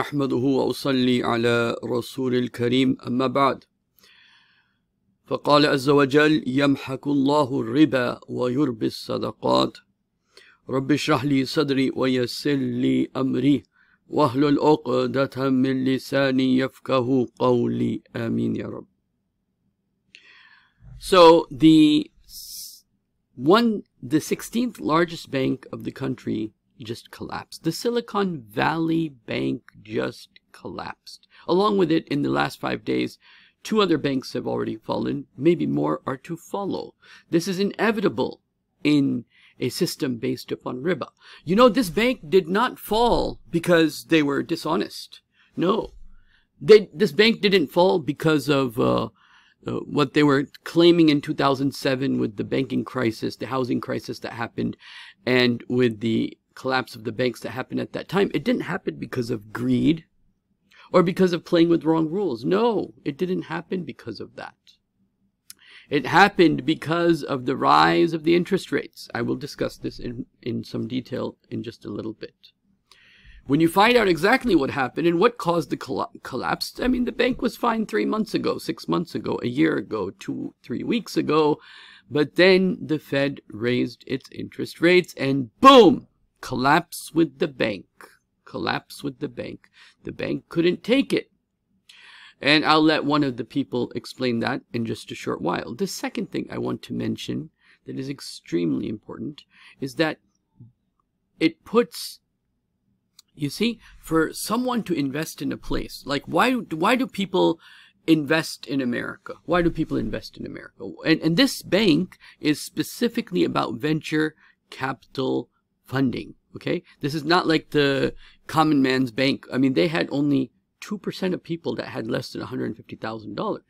أحمده وأصلي على رسول الكريم أما بعد. فقال عز وجل يمحك الله الربا ويربي الصدقات. رب اشرح لي صدري ويسر لي أمري واهلل عقدة من لساني يفقه قولي. آمين يا رب. So the one the 16th largest bank of the country just collapsed. The Silicon Valley Bank just collapsed. Along with it, in the last five days, two other banks have already fallen. Maybe more are to follow. This is inevitable in a system based upon riba. You know, this bank did not fall because they were dishonest. No. They, this bank didn't fall because of uh, uh, what they were claiming in 2007 with the banking crisis, the housing crisis that happened, and with the collapse of the banks that happened at that time, it didn't happen because of greed or because of playing with wrong rules. No, it didn't happen because of that. It happened because of the rise of the interest rates. I will discuss this in, in some detail in just a little bit. When you find out exactly what happened and what caused the coll collapse, I mean, the bank was fine three months ago, six months ago, a year ago, two, three weeks ago, but then the Fed raised its interest rates and boom, collapse with the bank. Collapse with the bank. The bank couldn't take it. And I'll let one of the people explain that in just a short while. The second thing I want to mention that is extremely important is that it puts you see for someone to invest in a place like why why do people invest in America why do people invest in America and, and this bank is specifically about venture capital funding. Okay, this is not like the common man's bank. I mean, they had only 2% of people that had less than $150,000.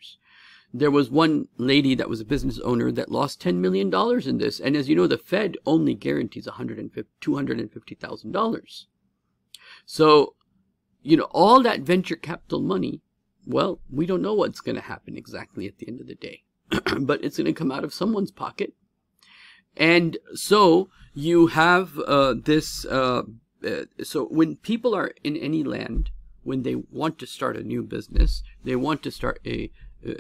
There was one lady that was a business owner that lost $10 million in this. And as you know, the Fed only guarantees $250,000. So, you know, all that venture capital money, well, we don't know what's going to happen exactly at the end of the day. but it's going to come out of someone's pocket. And so you have uh, this. Uh, uh, so when people are in any land, when they want to start a new business, they want to start a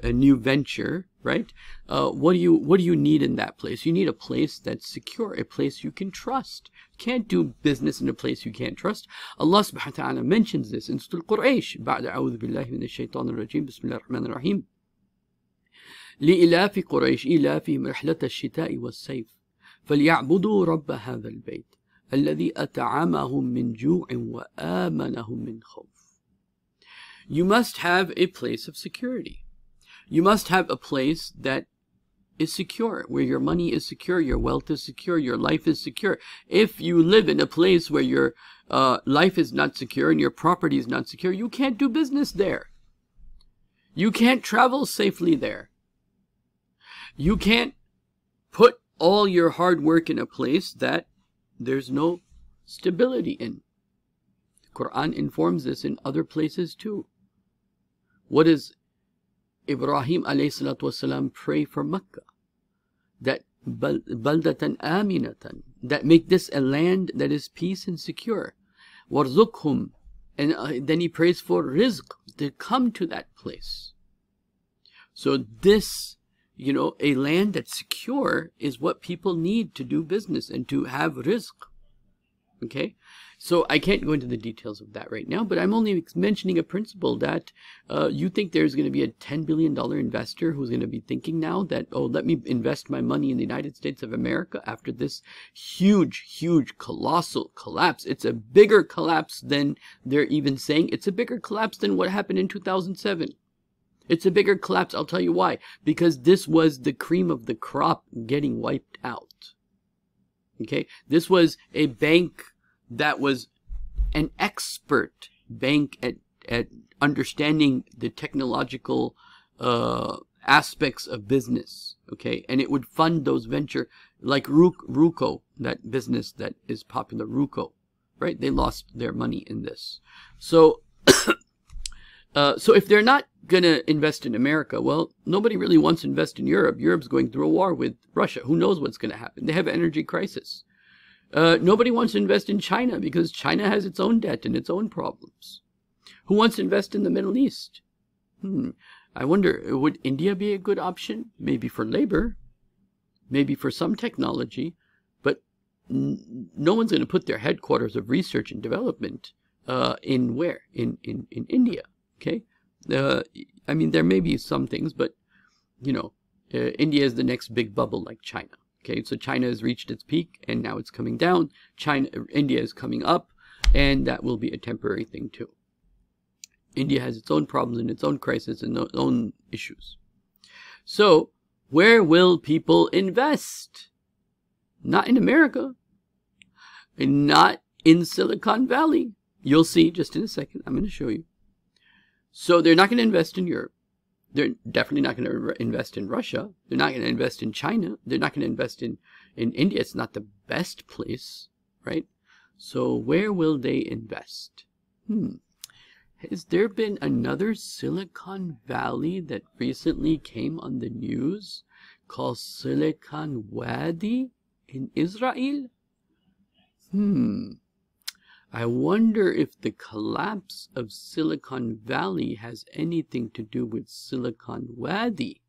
a new venture, right? Uh, what do you what do you need in that place? You need a place that's secure, a place you can trust. You can't do business in a place you can't trust. Allah subhanahu wa ta'ala mentions this in Surah Quraysh. بعد أعوذ بالله من الشيطان الرجيم بسم الله الرحمن الرحيم. لإلاف قريش إلافهم رحلة الشتاء والصيف فليعبدوا رب هذا البيت الذي أطعمهم من جوع وآمنهم من خوف. You must have a place of security. You must have a place that is secure, where your money is secure, your wealth is secure, your life is secure. If you live in a place where your uh, life is not secure and your property is not secure, you can't do business there. You can't travel safely there. You can't put all your hard work in a place that there's no stability in. The Quran informs this in other places too. What does Ibrahim والسلام, pray for Mecca? That baldatan aminatan, that make this a land that is peace and secure. Warzukhum, and uh, then he prays for rizq to come to that place. So this you know, a land that's secure is what people need to do business and to have rizq. Okay? So I can't go into the details of that right now, but I'm only mentioning a principle that uh, you think there's going to be a $10 billion investor who's going to be thinking now that, oh, let me invest my money in the United States of America after this huge, huge, colossal collapse. It's a bigger collapse than they're even saying. It's a bigger collapse than what happened in 2007. It's a bigger collapse. I'll tell you why. Because this was the cream of the crop getting wiped out. Okay? This was a bank that was an expert bank at, at understanding the technological uh, aspects of business. Okay? And it would fund those venture, like Roku, that business that is popular, Roku. Right? They lost their money in this. So, uh, so if they're not going to invest in America? Well, nobody really wants to invest in Europe. Europe's going through a war with Russia. Who knows what's going to happen? They have an energy crisis. Uh, nobody wants to invest in China because China has its own debt and its own problems. Who wants to invest in the Middle East? Hmm. I wonder, would India be a good option? Maybe for labor, maybe for some technology, but no one's going to put their headquarters of research and development uh, in where? In, in, in India. Okay. Uh, I mean, there may be some things, but you know, uh, India is the next big bubble like China. Okay, so China has reached its peak and now it's coming down. China, India is coming up, and that will be a temporary thing too. India has its own problems and its own crisis and its own issues. So, where will people invest? Not in America, and not in Silicon Valley. You'll see just in a second. I'm going to show you. So, they're not going to invest in Europe. They're definitely not going to invest in Russia. They're not going to invest in China. They're not going to invest in, in India. It's not the best place, right? So where will they invest? Hmm. Has there been another Silicon Valley that recently came on the news called Silicon Wadi in Israel? Hmm. I wonder if the collapse of Silicon Valley has anything to do with Silicon Wadi.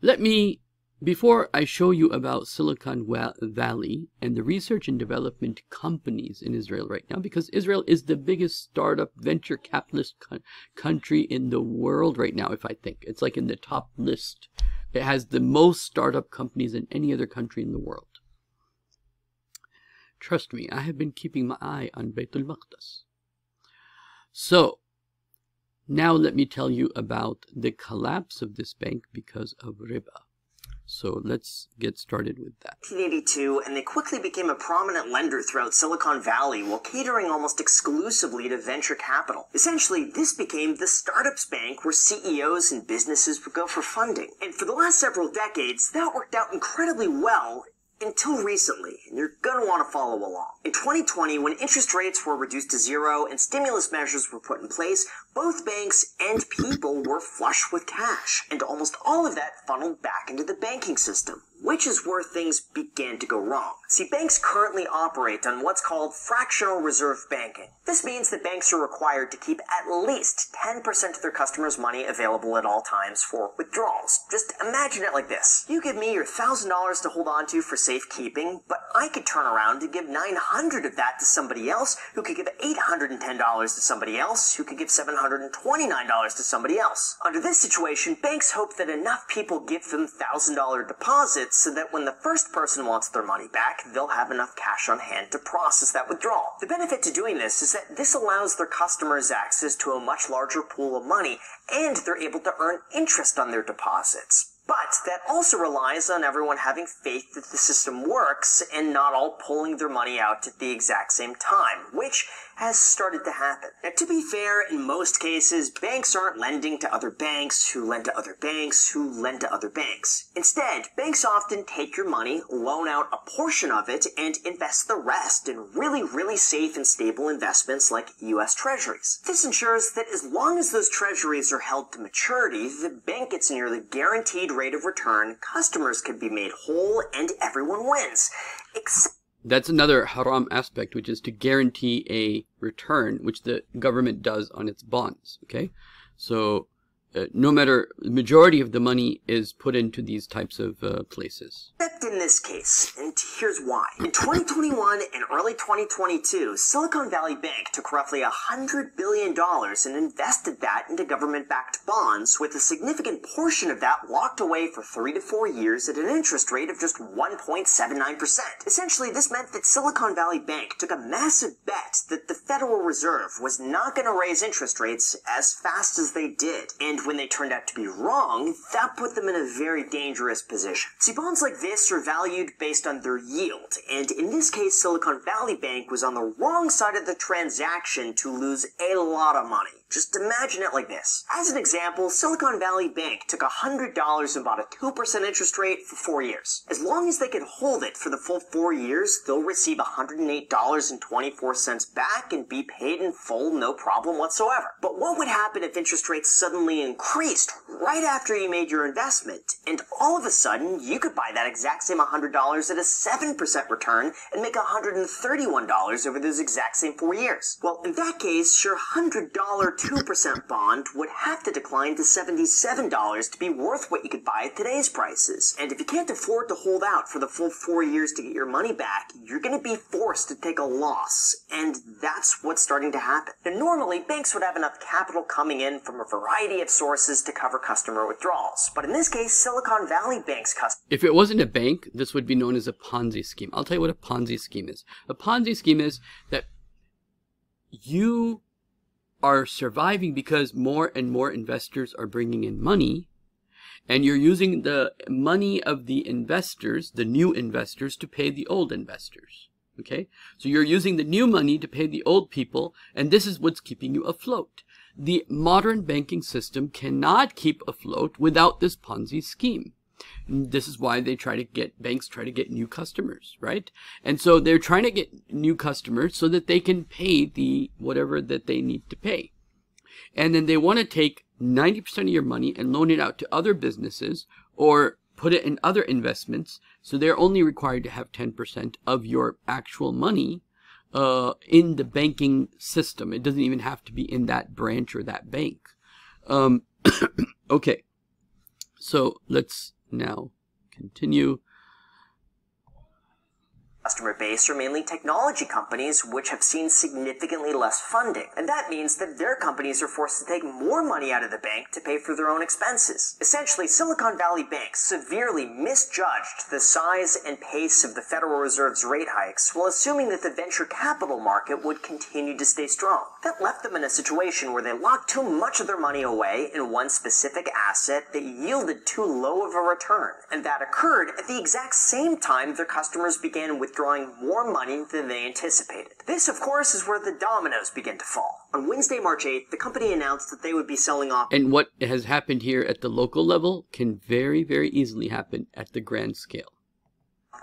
Let me, before I show you about Silicon Valley and the research and development companies in Israel right now, because Israel is the biggest startup venture capitalist country in the world right now, if I think. It's like in the top list. It has the most startup companies in any other country in the world. Trust me, I have been keeping my eye on Beitul Maqdis. So, now let me tell you about the collapse of this bank because of riba. So let's get started with that. 1982, and they quickly became a prominent lender throughout Silicon Valley while catering almost exclusively to venture capital. Essentially, this became the startups bank where CEOs and businesses would go for funding. And for the last several decades, that worked out incredibly well until recently, and you're gonna want to follow along. In 2020, when interest rates were reduced to zero and stimulus measures were put in place, both banks and people were flush with cash, and almost all of that funneled back into the banking system which is where things began to go wrong. See, banks currently operate on what's called fractional reserve banking. This means that banks are required to keep at least 10% of their customers' money available at all times for withdrawals. Just imagine it like this. You give me your $1,000 to hold on to for safekeeping, but I could turn around and give 900 of that to somebody else who could give $810 to somebody else who could give $729 to somebody else. Under this situation, banks hope that enough people give them $1,000 deposits so that when the first person wants their money back, they'll have enough cash on hand to process that withdrawal. The benefit to doing this is that this allows their customers access to a much larger pool of money and they're able to earn interest on their deposits. But that also relies on everyone having faith that the system works and not all pulling their money out at the exact same time, which has started to happen. Now, to be fair, in most cases, banks aren't lending to other banks who lend to other banks who lend to other banks. Instead, banks often take your money, loan out a portion of it, and invest the rest in really, really safe and stable investments like US Treasuries. This ensures that as long as those treasuries are held to maturity, the bank gets a nearly guaranteed rate of return, customers can be made whole, and everyone wins. Except that's another haram aspect, which is to guarantee a return, which the government does on its bonds. Okay, so uh, no matter the majority of the money is put into these types of uh, places. Except in this case, and here's why. In 2021 and early 2022, Silicon Valley Bank took roughly $100 billion and invested that into government-backed bonds, with a significant portion of that locked away for three to four years at an interest rate of just 1.79%. Essentially, this meant that Silicon Valley Bank took a massive bet that the Federal Reserve was not going to raise interest rates as fast as they did, and when they turned out to be wrong, that put them in a very dangerous position. See, bonds like this are valued based on their yield, and in this case, Silicon Valley Bank was on the wrong side of the transaction to lose a lot of money. Just imagine it like this. As an example, Silicon Valley Bank took $100 and bought a 2% interest rate for four years. As long as they can hold it for the full four years, they'll receive $108.24 back and be paid in full, no problem whatsoever. But what would happen if interest rates suddenly increased right after you made your investment, and all of a sudden you could buy that exact same $100 at a 7% return and make $131 over those exact same four years? Well, in that case, your $100 2% bond would have to decline to $77 to be worth what you could buy at today's prices. And if you can't afford to hold out for the full four years to get your money back, you're going to be forced to take a loss. And that's what's starting to happen. Now, normally, banks would have enough capital coming in from a variety of sources to cover customer withdrawals. But in this case, Silicon Valley Bank's. If it wasn't a bank, this would be known as a Ponzi scheme. I'll tell you what a Ponzi scheme is. A Ponzi scheme is that you are surviving because more and more investors are bringing in money and you're using the money of the investors, the new investors, to pay the old investors. Okay? So you're using the new money to pay the old people, and this is what's keeping you afloat. The modern banking system cannot keep afloat without this Ponzi scheme. This is why they try to get banks try to get new customers, right? And so they're trying to get new customers so that they can pay the whatever that they need to pay. And then they want to take 90% of your money and loan it out to other businesses or put it in other investments. So they're only required to have 10% of your actual money uh, in the banking system. It doesn't even have to be in that branch or that bank. Um, okay. So let's now continue customer base are mainly technology companies which have seen significantly less funding. And that means that their companies are forced to take more money out of the bank to pay for their own expenses. Essentially, Silicon Valley Bank severely misjudged the size and pace of the Federal Reserve's rate hikes while assuming that the venture capital market would continue to stay strong. That left them in a situation where they locked too much of their money away in one specific asset that yielded too low of a return. And that occurred at the exact same time their customers began with withdrawing more money than they anticipated. This, of course, is where the dominoes begin to fall. On Wednesday, March 8th, the company announced that they would be selling off. And what has happened here at the local level can very, very easily happen at the grand scale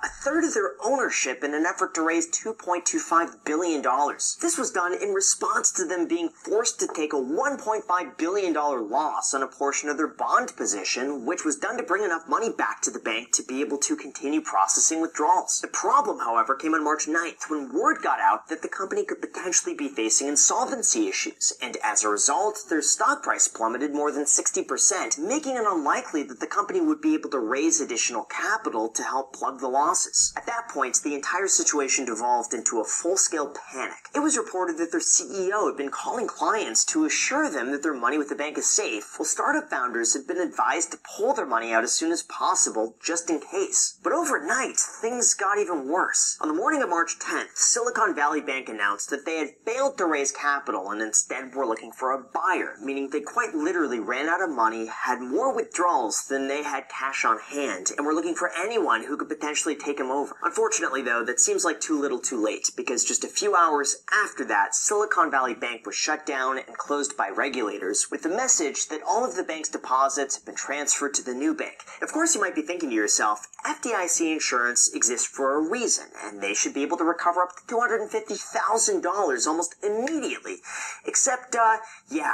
a third of their ownership in an effort to raise $2.25 billion. This was done in response to them being forced to take a $1.5 billion loss on a portion of their bond position, which was done to bring enough money back to the bank to be able to continue processing withdrawals. The problem, however, came on March 9th when word got out that the company could potentially be facing insolvency issues, and as a result, their stock price plummeted more than 60%, making it unlikely that the company would be able to raise additional capital to help plug the loss At that point, the entire situation devolved into a full-scale panic. It was reported that their CEO had been calling clients to assure them that their money with the bank is safe, while startup founders had been advised to pull their money out as soon as possible, just in case. But overnight, things got even worse. On the morning of March 10th, Silicon Valley Bank announced that they had failed to raise capital and instead were looking for a buyer, meaning they quite literally ran out of money, had more withdrawals than they had cash on hand, and were looking for anyone who could potentially take him over. Unfortunately, though, that seems like too little too late, because just a few hours after that, Silicon Valley Bank was shut down and closed by regulators with the message that all of the bank's deposits have been transferred to the new bank. Of course, you might be thinking to yourself, FDIC insurance exists for a reason, and they should be able to recover up to $250,000 almost immediately. Except, uh, yeah,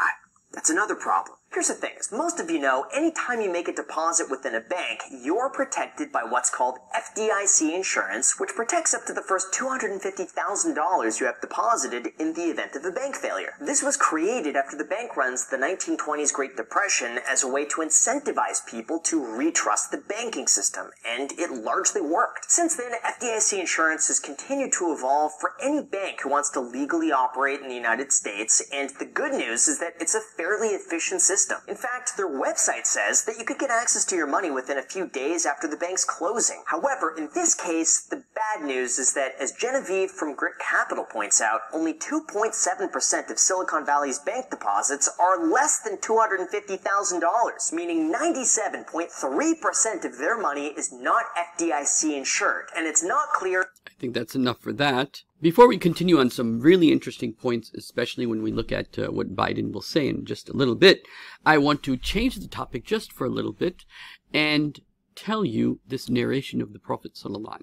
that's another problem. Here's the thing, as most of you know, anytime you make a deposit within a bank, you're protected by what's called FDIC insurance, which protects up to the first $250,000 you have deposited in the event of a bank failure. This was created after the bank runs the 1920s Great Depression as a way to incentivize people to retrust the banking system, and it largely worked. Since then, FDIC insurance has continued to evolve for any bank who wants to legally operate in the United States, and the good news is that it's a fairly efficient system system. In fact, their website says that you could get access to your money within a few days after the bank's closing. However, in this case, the bad news is that, as Genevieve from Grit Capital points out, only 2.7% of Silicon Valley's bank deposits are less than $250,000, meaning 97.3% of their money is not FDIC insured, and it's not clear. I think that's enough for that before we continue on some really interesting points, especially when we look at uh, what Biden will say in just a little bit, I want to change the topic just for a little bit and tell you this narration of the Prophet sallallahu.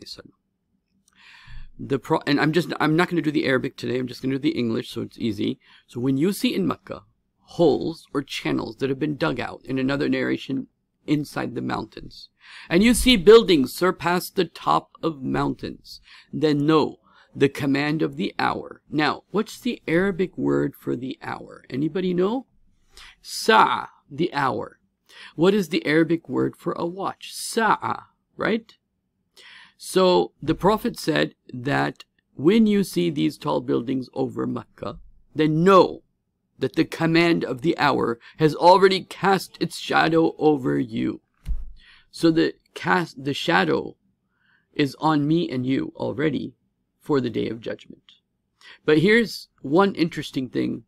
The pro and I'm just I'm not going to do the Arabic today. I'm just going to do the English, so it's easy. So when you see in Mecca holes or channels that have been dug out in another narration inside the mountains, and you see buildings surpass the top of mountains, then know the command of the hour. Now, what's the Arabic word for the hour? Anybody know? Sa, the hour. What is the Arabic word for a watch? Sa'a, right? So the Prophet said that when you see these tall buildings over Mecca, then know that the command of the hour has already cast its shadow over you. So the cast the shadow is on me and you already for the day of judgment. But here's one interesting thing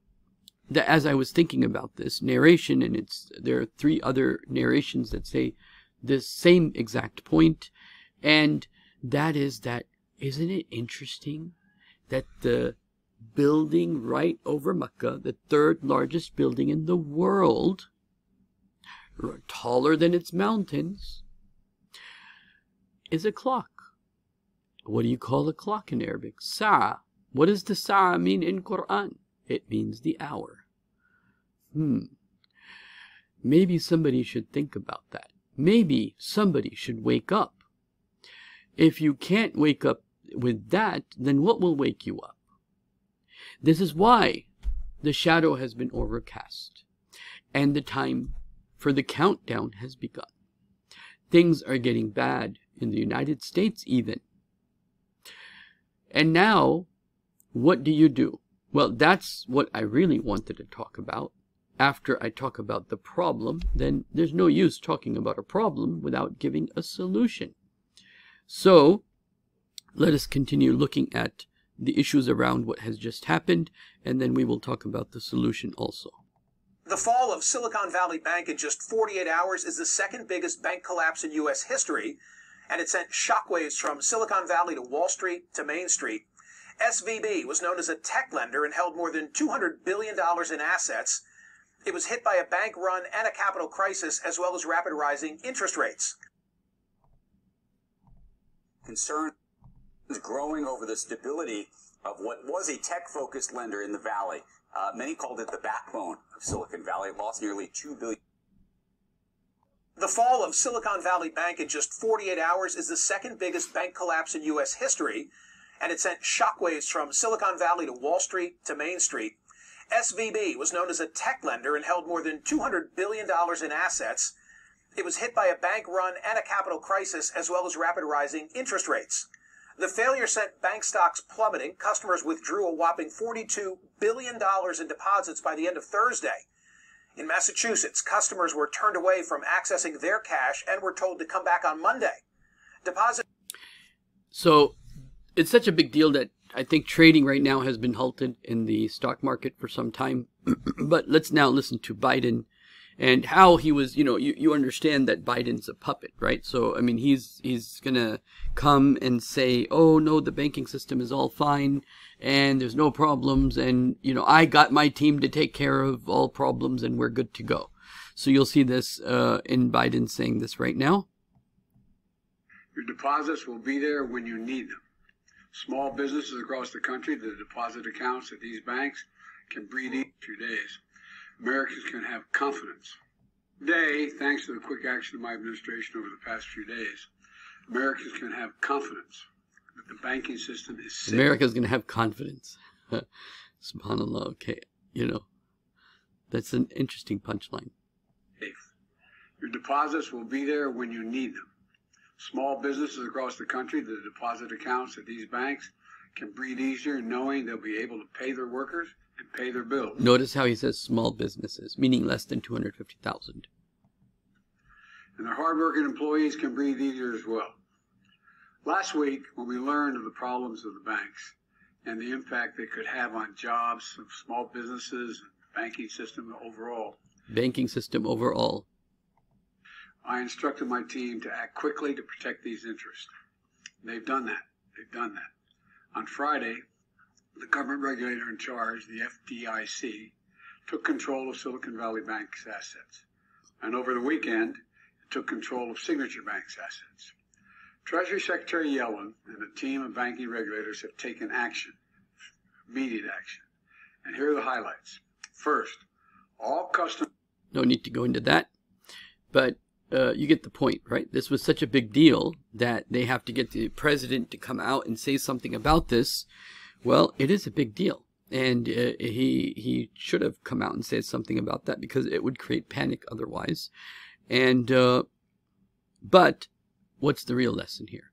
that as I was thinking about this narration, and it's there are three other narrations that say this same exact point, and that is that isn't it interesting that the building right over Mecca, the third largest building in the world, taller than its mountains, is a clock. What do you call a clock in Arabic? Sa'a. What does the sa'a mean in Quran? It means the hour. Hmm. Maybe somebody should think about that. Maybe somebody should wake up. If you can't wake up with that, then what will wake you up? This is why the shadow has been overcast and the time for the countdown has begun. Things are getting bad in the United States even. And now, what do you do? Well, that's what I really wanted to talk about. After I talk about the problem, then there's no use talking about a problem without giving a solution. So, let us continue looking at the issues around what has just happened, and then we will talk about the solution also. The fall of Silicon Valley Bank in just 48 hours is the second biggest bank collapse in U.S. history, and it sent shockwaves from Silicon Valley to Wall Street to Main Street. SVB was known as a tech lender and held more than $200 billion in assets. It was hit by a bank run and a capital crisis, as well as rapid rising interest rates. Concern growing over the stability of what was a tech-focused lender in the valley. Uh, many called it the backbone of Silicon Valley. It lost nearly two billion. The fall of Silicon Valley Bank in just 48 hours is the second biggest bank collapse in U.S. history, and it sent shockwaves from Silicon Valley to Wall Street to Main Street. SVB was known as a tech lender and held more than $200 billion in assets. It was hit by a bank run and a capital crisis, as well as rapid rising interest rates. The failure sent bank stocks plummeting. Customers withdrew a whopping $42 billion in deposits by the end of Thursday. In Massachusetts, customers were turned away from accessing their cash and were told to come back on Monday. Deposit. So it's such a big deal that I think trading right now has been halted in the stock market for some time. but let's now listen to Biden and how he was, you know, you, you understand that Biden's a puppet, right? So, I mean, he's, he's gonna come and say, oh no, the banking system is all fine and there's no problems and, you know, I got my team to take care of all problems and we're good to go. So you'll see this, uh, in Biden saying this right now. Your deposits will be there when you need them. Small businesses across the country, the deposit accounts at these banks can breathe in two days. Americans can have confidence. Today, thanks to the quick action of my administration over the past few days, Americans can have confidence that the banking system is safe. America's going to have confidence. Subhanallah. Okay, you know, that's an interesting punchline. Your deposits will be there when you need them. Small businesses across the country, the deposit accounts at these banks can breathe easier knowing they'll be able to pay their workers and pay their bills. Notice how he says small businesses, meaning less than 250,000. And their hardworking employees can breathe easier as well. Last week, when we learned of the problems of the banks and the impact they could have on jobs of small businesses and banking system overall, banking system overall, I instructed my team to act quickly to protect these interests. They've done that. They've done that. On Friday, the government regulator in charge, the FDIC, took control of Silicon Valley Bank's assets. And over the weekend, it took control of Signature Bank's assets. Treasury Secretary Yellen and a team of banking regulators have taken action, immediate action. And here are the highlights. First, all customers. No need to go into that, but uh, you get the point, right? This was such a big deal that they have to get the president to come out and say something about this. Well, it is a big deal. And uh, he, he should have come out and said something about that because it would create panic otherwise. And, uh, but what's the real lesson here?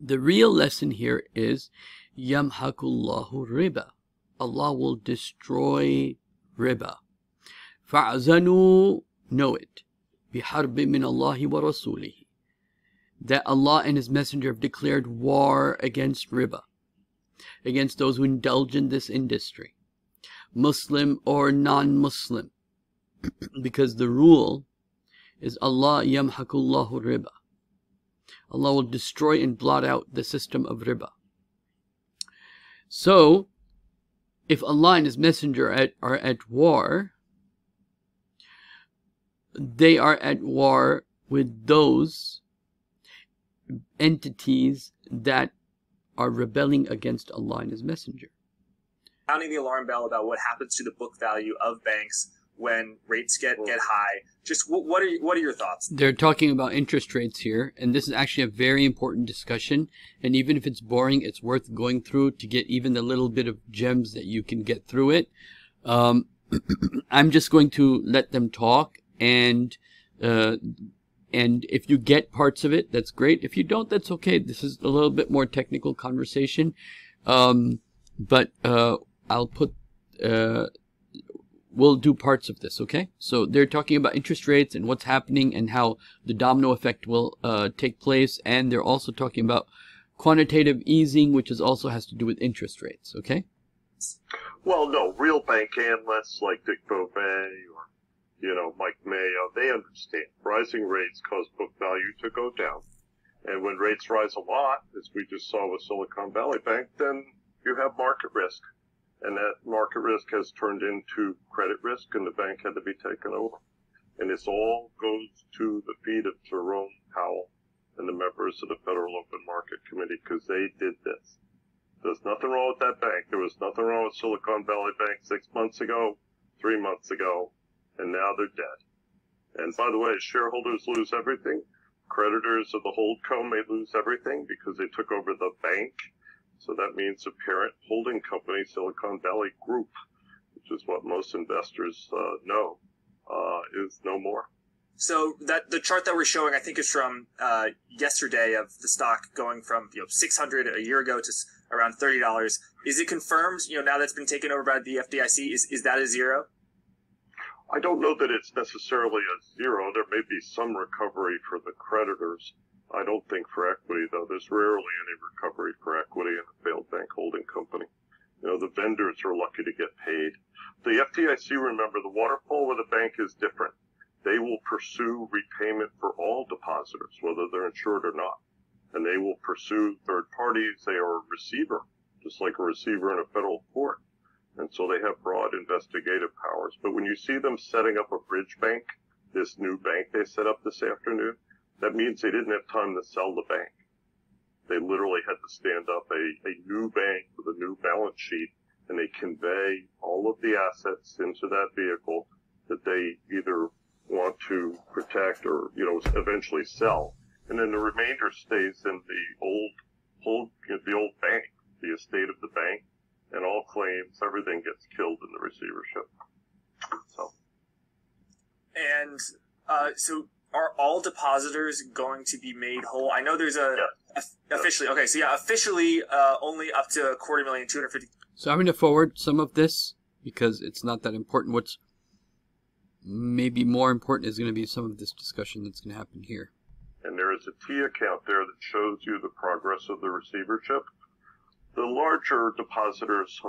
The real lesson here is yamhakullahu riba. Allah will destroy riba. Fa'zanu, know it. Biharbi min Allahi wa rasulihi. That Allah and His Messenger have declared war against riba against those who indulge in this industry, Muslim or non-Muslim, because the rule is Allah yamhakullahu riba. Allah will destroy and blot out the system of riba. So, if Allah and His Messenger at, are at war, they are at war with those entities that are rebelling against Allah and His Messenger. Sounding the alarm bell about what happens to the book value of banks when rates get, get high. Just what, what are what are your thoughts? They're talking about interest rates here, and this is actually a very important discussion. And even if it's boring, it's worth going through to get even the little bit of gems that you can get through it. Um, I'm just going to let them talk, and uh, and if you get parts of it, that's great. If you don't, that's okay. This is a little bit more technical conversation, um, but uh, I'll put. Uh, we'll do parts of this, okay? So they're talking about interest rates and what's happening and how the domino effect will uh, take place. And they're also talking about quantitative easing, which is also has to do with interest rates, okay? Well, no, real bank analysts like Dick Bove or, you know, Mike Mayo, they understand rising rates cause book value to go down. And when rates rise a lot, as we just saw with Silicon Valley Bank, then you have market risk and that market risk has turned into credit risk, and the bank had to be taken over. And this all goes to the feet of Jerome Powell and the members of the Federal Open Market Committee because they did this. There's nothing wrong with that bank. There was nothing wrong with Silicon Valley Bank six months ago, three months ago, and now they're dead. And by the way, shareholders lose everything. Creditors of the holdco may lose everything because they took over the bank so that means the parent holding company, Silicon Valley Group, which is what most investors uh, know, uh, is no more. So that the chart that we're showing, I think, is from uh, yesterday of the stock going from you know 600 a year ago to around thirty dollars. Is it confirmed? You know, now that's been taken over by the FDIC, is is that a zero? I don't know that it's necessarily a zero. There may be some recovery for the creditors. I don't think for equity, though. There's rarely any recovery for equity in a failed bank holding company. You know, the vendors are lucky to get paid. The FDIC, remember, the waterfall with a bank is different. They will pursue repayment for all depositors, whether they're insured or not. And they will pursue third parties. They are a receiver, just like a receiver in a federal court. And so they have broad investigative powers. But when you see them setting up a bridge bank, this new bank they set up this afternoon, that means they didn't have time to sell the bank. They literally had to stand up a, a new bank with a new balance sheet and they convey all of the assets into that vehicle that they either want to protect or, you know, eventually sell. And then the remainder stays in the old, old, the old bank, the estate of the bank, and all claims, everything gets killed in the receivership. So. And, uh, so are all depositors going to be made whole? I know there's a, Yeah. a- officially okay, so yeah, officially uh, only up to a quarter million, two hundred fifty. So I'm going to forward some of this because it's not that important. What's maybe more important is going to be some of this discussion that's going to happen here. and there is a T account there that shows you the progress of the receivership. The larger depositors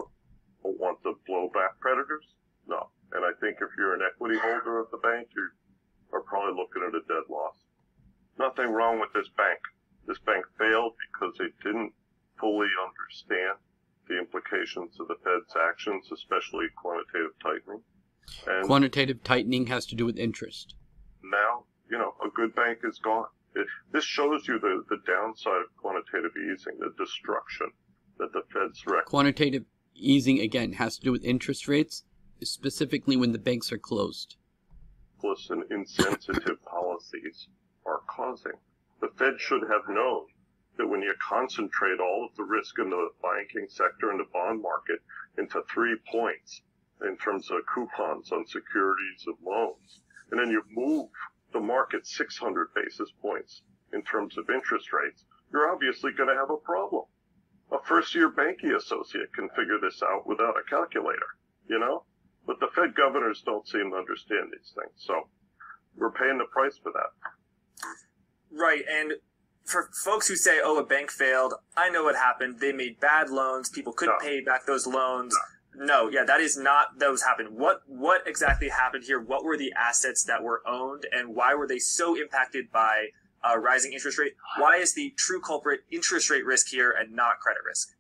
want to blow back creditors. No. And I think if you're an equity holder of the bank, you are probably looking at a dead loss. Nothing wrong with this bank. This bank failed because they didn't fully understand the implications of the Fed's actions, especially quantitative tightening. And Quantitative tightening has to do with interest. now, you know, a good bank is gone. It, this shows you the, the downside of quantitative easing, the destruction that the Fed's. Quantitative easing, again, has to do with interest rates, specifically when the banks are closed. and insensitive policies are causing. The Fed should have known that when you concentrate all of the risk in the banking sector and the bond market into three points in terms of coupons on securities and loans, and then you move the market 600 basis points in terms of interest rates, you're obviously going to have a problem. A first year banking associate can figure this out without a calculator, you know? But the Fed governors don't seem to understand these things. So we're paying the price for that. Right, and for folks who say, "Oh, a bank failed," I know what happened. They made bad loans. People couldn't No. pay back those loans. No, yeah, that is not those happened. What what exactly happened here? What were the assets that were owned, and why were they so impacted by uh, rising interest rate? Why is the true culprit interest rate risk here and not credit risk?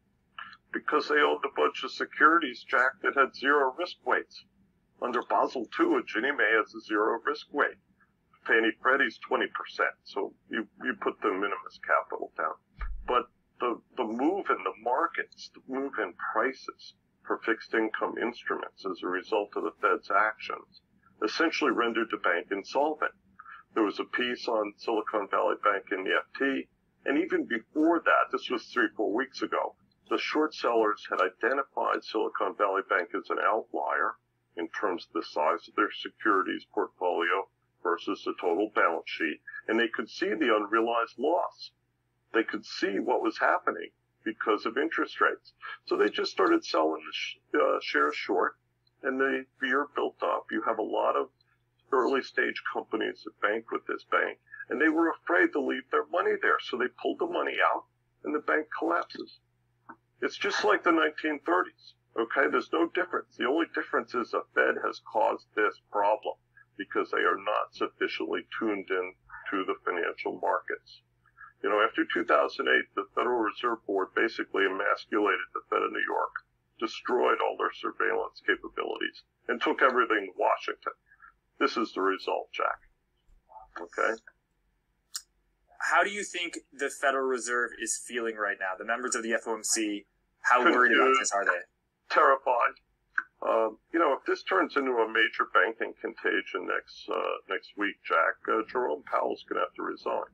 because they owned a bunch of securities, Jack, that had zero risk weights. Under Basel II, a Ginnie Mae has a zero risk weight. Fannie Freddie's 20%, so you, you put the minimus capital down. But the, the move in the markets, the move in prices for fixed income instruments as a result of the Fed's actions, essentially rendered the bank insolvent. There was a piece on Silicon Valley Bank in the FT, and even before that, this was three, four weeks ago, the short sellers had identified Silicon Valley Bank as an outlier in terms of the size of their securities portfolio versus the total balance sheet, and they could see the unrealized loss. They could see what was happening because of interest rates. So they just started selling the sh- uh, shares short, and the fear built up. You have a lot of early stage companies that bank with this bank, and they were afraid to leave their money there, so they pulled the money out, and the bank collapses. It's just like the 1930s. Okay, there's no difference. The only difference is the Fed has caused this problem because they are not sufficiently tuned in to the financial markets. You know, after 2008, the Federal Reserve Board basically emasculated the Fed of New York, destroyed all their surveillance capabilities, and took everything to Washington. This is the result, Jack. Okay? How do you think the Federal Reserve is feeling right now? The members of the FOMC, how worried about this are they? terrified. Um, you know, if this turns into a major banking contagion next uh, next week, Jack, uh, Jerome Powell's going to have to resign,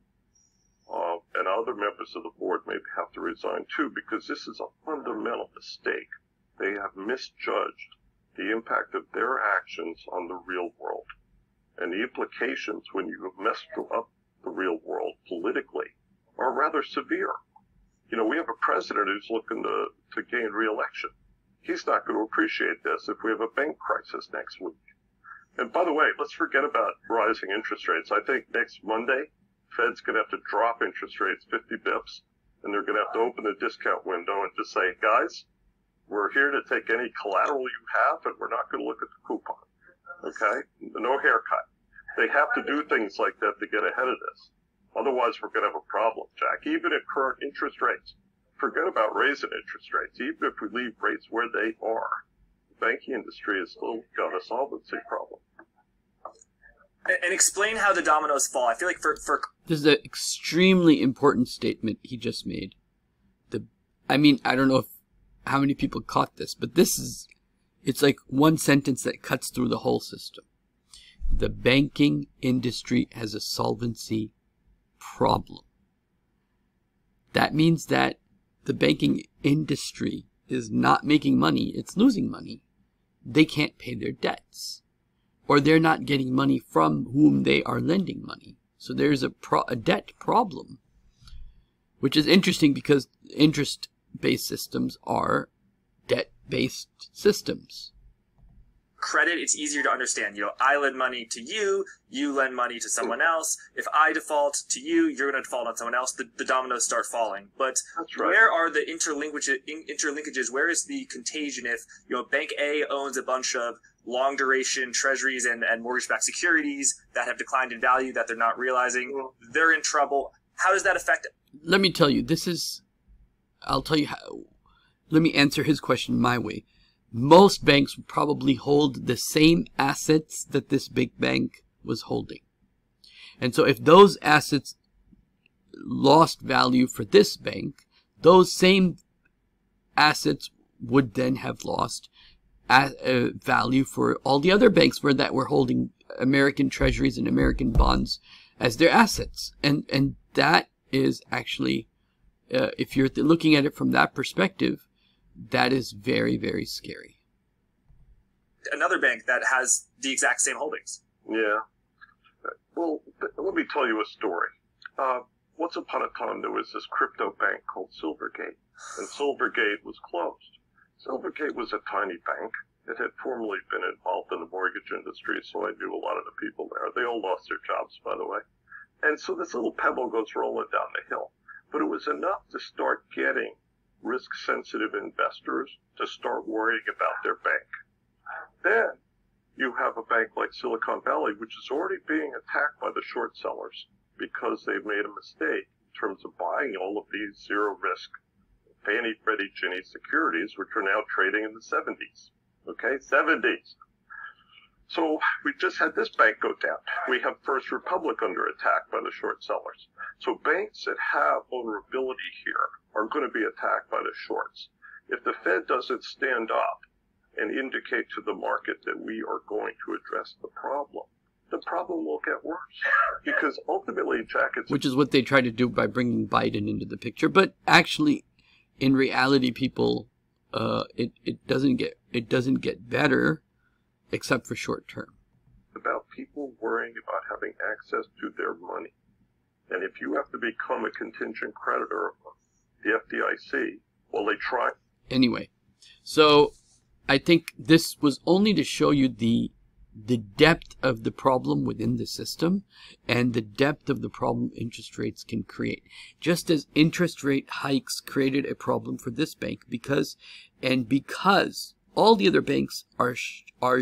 uh, and other members of the board may have to resign too, because this is a fundamental mistake. They have misjudged the impact of their actions on the real world, and the implications when you have messed up the real world politically are rather severe. You know, we have a president who's looking to, to gain re-election he's not going to appreciate this if we have a bank crisis next week. And by the way, let's forget about rising interest rates. I think next Monday, Fed's going to have to drop interest rates 50 bips, and they're going to have to open the discount window and just say, guys, we're here to take any collateral you have, and we're not going to look at the coupon. Okay? No haircut. They have to do things like that to get ahead of this. Otherwise, we're going to have a problem, Jack. Even at current interest rates, forget about raising interest rates. Even if we leave rates where they are, the banking industry has still got a solvency problem. And, and explain how the dominoes fall. I feel like for, for This is an extremely important statement he just made. The, I mean, I don't know if how many people caught this, but this is, it's like one sentence that cuts through the whole system. The banking industry has a solvency problem. That means that the banking industry is not making money, it's losing money. They can't pay their debts. Or they're not getting money from whom they are lending money. So there's a, a debt problem. Which is interesting because interest based systems are debt based systems. Credit, it's easier to understand. You know, I lend money to you, you lend money to someone hmm. else. If I default to you, you're going to default on someone else. The, the dominoes start falling. But right. where are the interlinkages, in- interlinkages? Where is the contagion if, you know, Bank A owns a bunch of long duration treasuries and, and mortgage backed securities that have declined in value that they're not realizing? Hmm. They're in trouble. How does that affect Let me tell you, this is, I'll tell you how, let me answer his question my way. Most banks would probably hold the same assets that this big bank was holding. And so if those assets lost value for this bank, those same assets would then have lost uh, value for all the other banks for that were holding American treasuries and American bonds as their assets. And, and that is actually, uh, if you're looking at it from that perspective, that is very, very scary. Another bank that has the exact same holdings. Yeah. Well, let me tell you a story. Uh, once upon a time, there was this crypto bank called Silvergate, and Silvergate was closed. Silvergate was a tiny bank. It had formerly been involved in the mortgage industry, so I knew a lot of the people there. They all lost their jobs, by the way. And so this little pebble goes rolling down the hill. But it was enough to start getting risk sensitive investors to start worrying about their bank. Then you have a bank like Silicon Valley, which is already being attacked by the short sellers because they've made a mistake in terms of buying all of these zero risk Fannie, Freddie, Ginnie securities, which are now trading in the 70s. Okay, 70s. So we just had this bank go down. We have First Republic under attack by the short sellers. So banks that have vulnerability here are going to be attacked by the shorts. If the Fed doesn't stand up and indicate to the market that we are going to address the problem, the problem will get worse. Because ultimately, Jack, it's which is what they try to do by bringing Biden into the picture. But actually, in reality, people, uh, it it doesn't get it doesn't get better, except for short term. About people worrying about having access to their money, and if you have to become a contingent creditor of the FDIC, well, they try. Anyway, so I think this was only to show you the the depth of the problem within the system and the depth of the problem interest rates can create. Just as interest rate hikes created a problem for this bank because and because all the other banks are are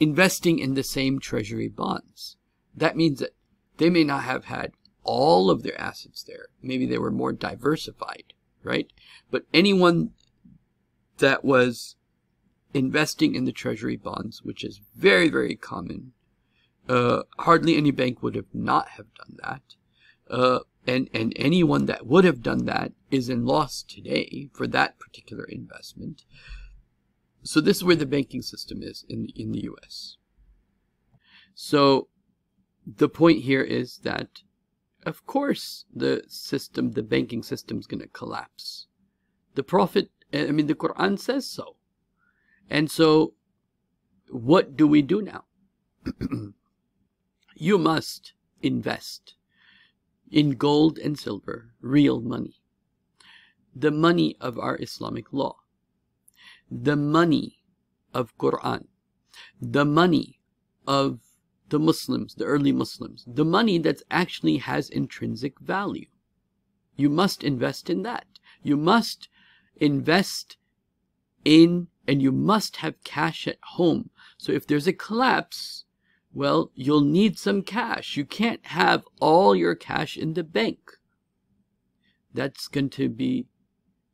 investing in the same treasury bonds. That means that they may not have had all of their assets there. Maybe they were more diversified, right? But anyone that was investing in the treasury bonds, which is very, very common. Uh, hardly any bank would have not have done that. Uh, and, and anyone that would have done that is in loss today for that particular investment. So this is where the banking system is in, in the US. So the point here is that, of course, the system, the banking system is going to collapse. The Prophet, I mean, the Quran says so. And so, what do we do now? you must invest in gold and silver, real money, the money of our Islamic law, the money of Quran, the money of the Muslims, the early Muslims, the money that actually has intrinsic value. You must invest in that. You must invest in and you must have cash at home. So if there's a collapse, well, you'll need some cash. You can't have all your cash in the bank. That's going to be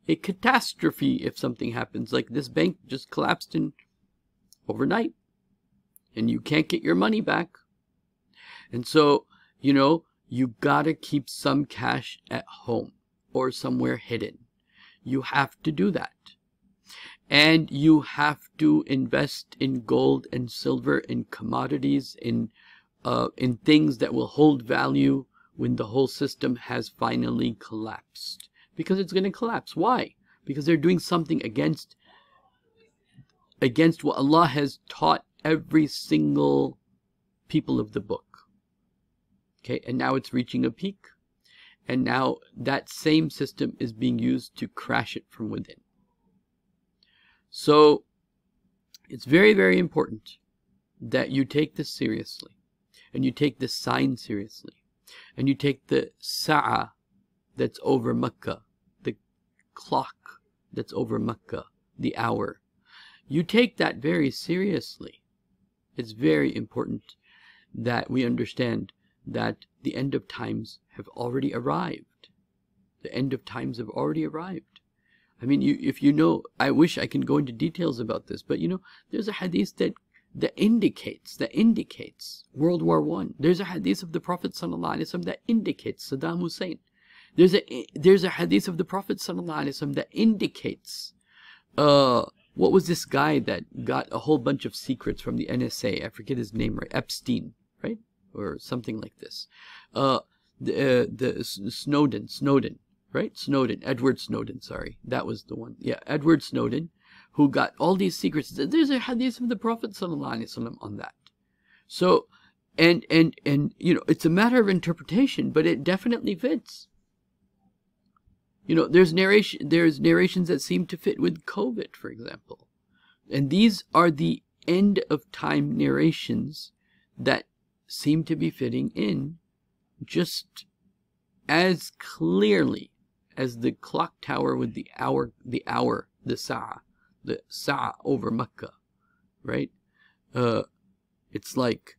a catastrophe if something happens. Like this bank just collapsed in overnight and you can't get your money back. And so, you know, you gotta keep some cash at home or somewhere hidden. You have to do that and you have to invest in gold and silver in commodities in uh, in things that will hold value when the whole system has finally collapsed because it's going to collapse why because they're doing something against against what Allah has taught every single people of the book okay and now it's reaching a peak and now that same system is being used to crash it from within so it's very, very important that you take this seriously and you take this sign seriously and you take the sa'a that's over Mecca, the clock that's over Mecca, the hour. You take that very seriously. It's very important that we understand that the end of times have already arrived. The end of times have already arrived. I mean, you, if you know, I wish I can go into details about this, but you know, there's a hadith that that indicates that indicates World War One. There's a hadith of the Prophet sallallahu that indicates Saddam Hussein. There's a there's a hadith of the Prophet sallallahu that indicates uh what was this guy that got a whole bunch of secrets from the NSA? I forget his name right, Epstein, right, or something like this. Uh, the uh, the Snowden, Snowden, right? Snowden, Edward Snowden. Sorry, that was the one. Yeah, Edward Snowden who got all these secrets. There's a hadith of the Prophet on that. So, and and and you know, it's a matter of interpretation, but it definitely fits. You know, there's narration, there's narrations that seem to fit with COVID, for example, and these are the end of time narrations that seem to be fitting in just as clearly as the clock tower with the hour, the hour, the sa the Sa over Mecca, right? Uh, it's like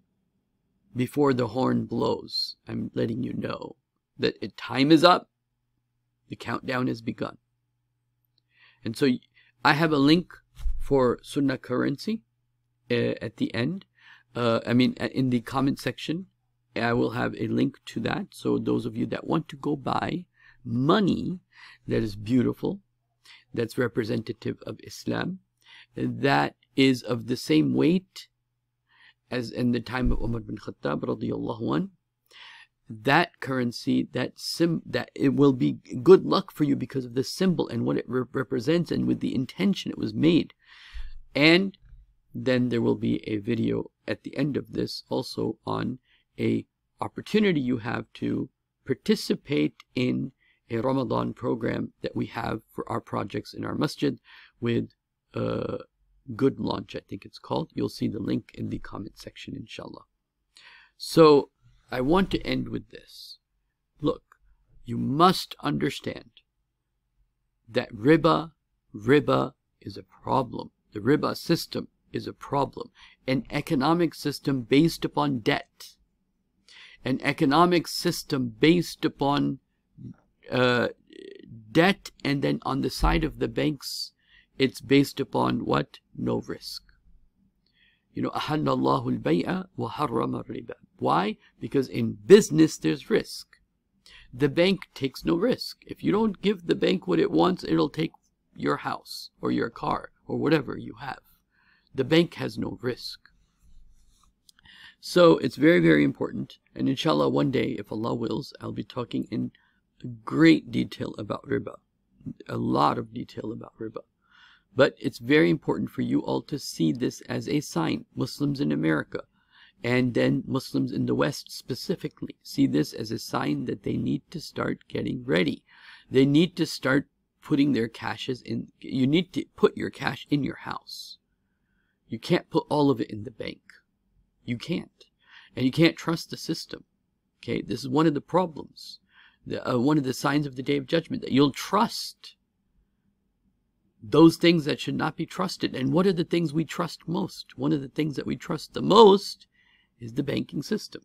before the horn blows, I'm letting you know that time is up, the countdown has begun. And so I have a link for Sunnah currency uh, at the end. Uh, I mean, in the comment section, I will have a link to that. So those of you that want to go buy money that is beautiful, that's representative of Islam, that is of the same weight as in the time of Umar bin Khattab radiallahu anh, that currency, that sim, that it will be good luck for you because of the symbol and what it re represents and with the intention it was made. And then there will be a video at the end of this also on a opportunity you have to participate in a Ramadan program that we have for our projects in our masjid with uh, Good Launch, I think it's called. You'll see the link in the comment section, inshallah. So I want to end with this. Look, you must understand that riba, riba is a problem. The riba system is a problem. An economic system based upon debt. An economic system based upon uh, debt, and then on the side of the banks, it's based upon what? No risk. You know, ahallallahu al-bay'a wa harrama riba. Why? Because in business there's risk. The bank takes no risk. If you don't give the bank what it wants, it'll take your house or your car or whatever you have. The bank has no risk. So it's very, very important. And inshallah, one day, if Allah wills, I'll be talking in great detail about riba, a lot of detail about riba. But it's very important for you all to see this as a sign. Muslims in America and then Muslims in the West specifically see this as a sign that they need to start getting ready. They need to start putting their cashes in. You need to put your cash in your house. You can't put all of it in the bank. You can't. And you can't trust the system. Okay, this is one of the problems the, uh, one of the signs of the day of judgment that you'll trust those things that should not be trusted. And what are the things we trust most? One of the things that we trust the most is the banking system.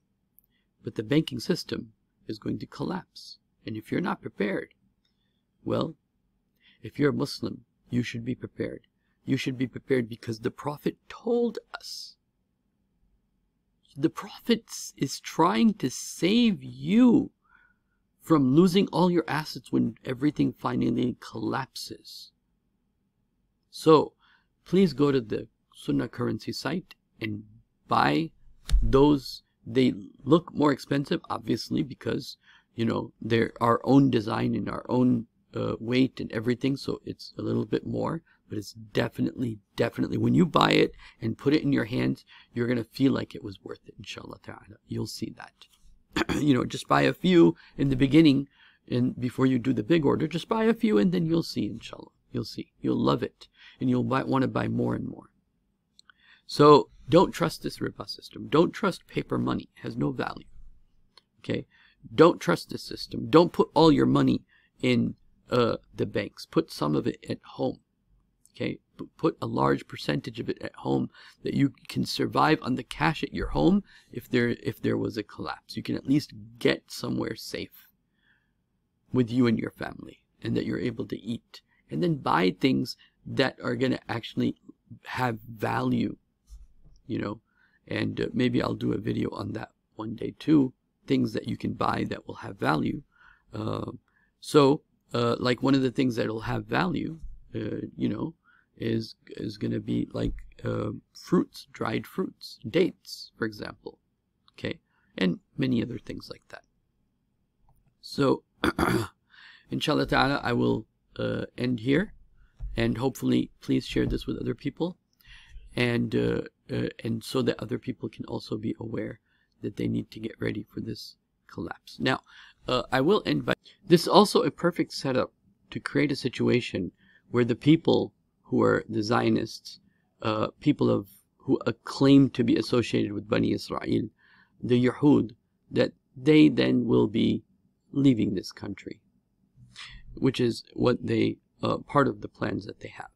But the banking system is going to collapse. And if you're not prepared, well, if you're a Muslim, you should be prepared. You should be prepared because the Prophet told us. The Prophet is trying to save you from losing all your assets when everything finally collapses. So, please go to the Sunnah currency site and buy those. They look more expensive, obviously, because, you know, they're our own design and our own uh, weight and everything, so it's a little bit more. But it's definitely, definitely, when you buy it and put it in your hands, you're going to feel like it was worth it, inshallah ta'ala. You'll see that. you know, just buy a few in the beginning and before you do the big order, just buy a few and then you'll see, inshallah. You'll see. You'll love it. And you'll want to buy more and more. So don't trust this riba system. Don't trust paper money. It has no value. Okay? Don't trust this system. Don't put all your money in uh, the banks. Put some of it at home. Okay? put a large percentage of it at home that you can survive on the cash at your home if there if there was a collapse. You can at least get somewhere safe with you and your family and that you're able to eat and then buy things that are going to actually have value, you know, and uh, maybe I'll do a video on that one day too. Things that you can buy that will have value. Uh, so, uh, like one of the things that will have value, uh, you know, is is going to be like uh, fruits, dried fruits, dates, for example, okay, and many other things like that. So, inshallah ta'ala, I will uh, end here, and hopefully, please share this with other people, and uh, uh, and so that other people can also be aware that they need to get ready for this collapse. Now, uh, I will end by this is also a perfect setup to create a situation where the people who are the Zionists, uh, people of who claim to be associated with Bani Israel, the Yahud, that they then will be leaving this country, which is what they uh, part of the plans that they have.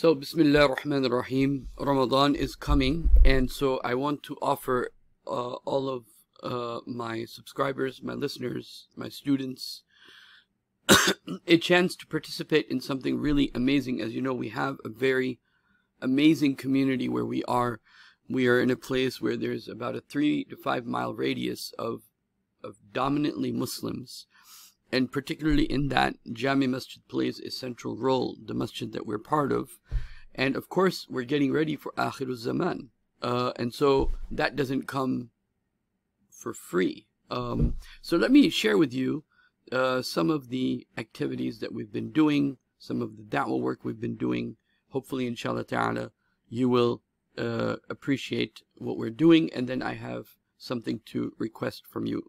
So, Bismillah ar-Rahman ar-Rahim, Ramadan is coming, and so I want to offer uh, all of uh, my subscribers, my listeners, my students, a chance to participate in something really amazing. As you know, we have a very amazing community where we are. We are in a place where there's about a three to five mile radius of of dominantly Muslims, and particularly in that, Jami Masjid plays a central role, the masjid that we're part of. And of course, we're getting ready for Akhirul Zaman. Uh, and so that doesn't come for free. Um, so let me share with you uh, some of the activities that we've been doing, some of the da'wah work we've been doing. Hopefully, inshallah ta'ala, you will uh, appreciate what we're doing. And then I have something to request from you.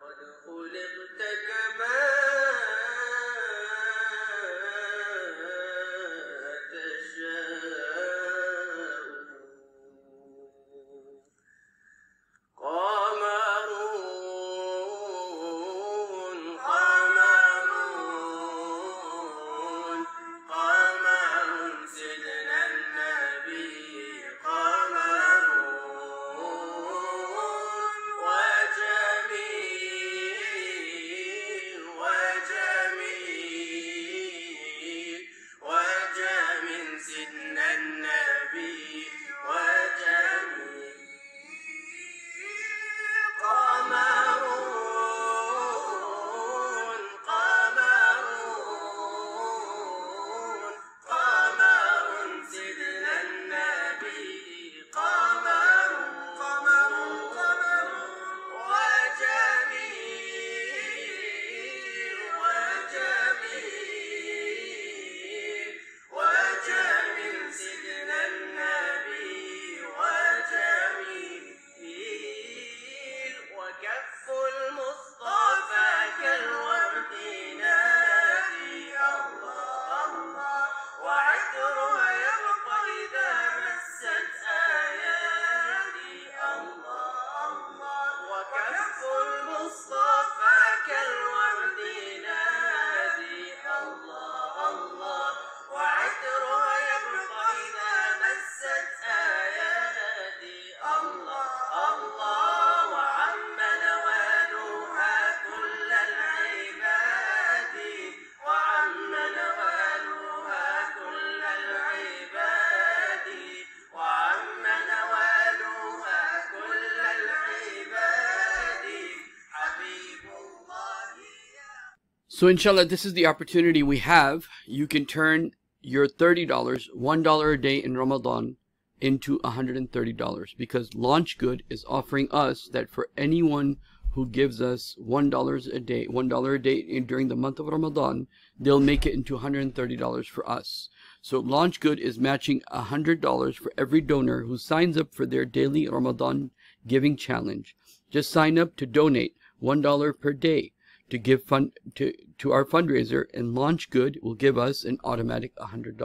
So inshallah, this is the opportunity we have. You can turn your $30, $1 a day in Ramadan into $130 because LaunchGood is offering us that for anyone who gives us $1 a day, $1 a day during the month of Ramadan, they'll make it into $130 for us. So LaunchGood is matching $100 for every donor who signs up for their daily Ramadan giving challenge. Just sign up to donate $1 per day to give fund to, to our fundraiser and LaunchGood will give us an automatic $100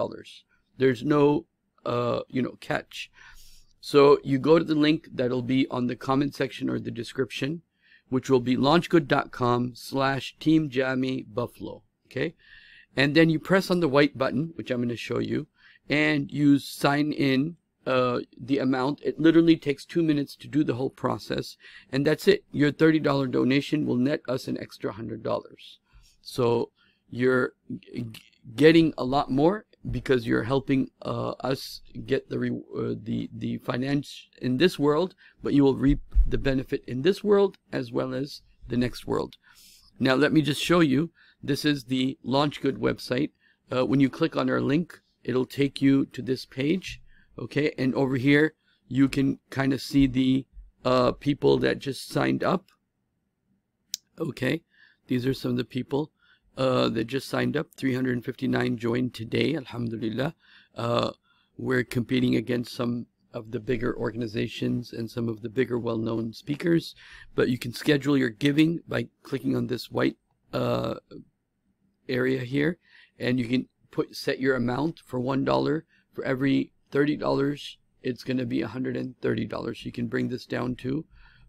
there's no uh, you know catch. So you go to the link that'll be on the comment section or the description which will be launchgood.com slash teamjammy buffalo okay? And then you press on the white button which i'm going to show you and you sign in uh, the amount. It literally takes two minutes to do the whole process, and that's it. Your $30 donation will net us an extra $100. So you're getting a lot more because you're helping uh, us get the uh, the the finance in this world, but you will reap the benefit in this world as well as the next world. Now, let me just show you. This is the LaunchGood website. Uh, when you click on our link, it'll take you to this page. Okay, and over here you can kind of see the uh, people that just signed up. Okay, these are some of the people uh, that just signed up. 359 joined today, alhamdulillah. Uh, we're competing against some of the bigger organizations and some of the bigger well-known speakers, but you can schedule your giving by clicking on this white uh, area here, and you can put set your amount for one dollar for every thirty dollars. It's going to be $130. You can bring this down to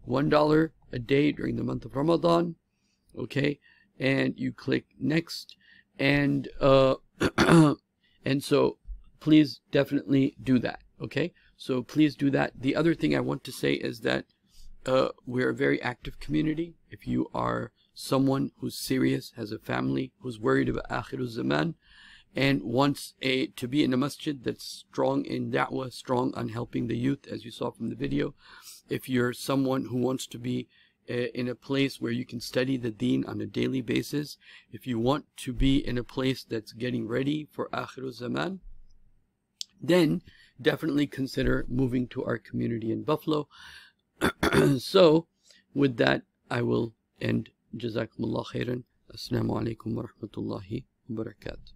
$1 a day during the month of Ramadan. Okay, and you click next and uh and so please definitely do that okay so please do that the other thing i want to say is that uh we're a very active community if you are someone who's serious has a family who's worried about akhirul zaman and wants a to be in a masjid that's strong in da'wah strong on helping the youth as you saw from the video if you're someone who wants to be eh, in a place where you can study the deen on a daily basis, if you want to be in a place that's getting ready for Akhirul Zaman, then definitely consider moving to our community in Buffalo. so, with that, I will end. Jazakumullah khairan. Assalamu alaikum wa rahmatullahi wa barakatuh.